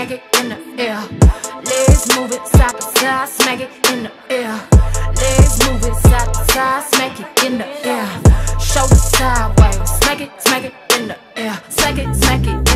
smack it in the air. Legs move it side to side, smack it in the air. Legs move it side to side, smack it in the air. Shoulder sideways, smack it, smack it in the air. Smack it, smack it.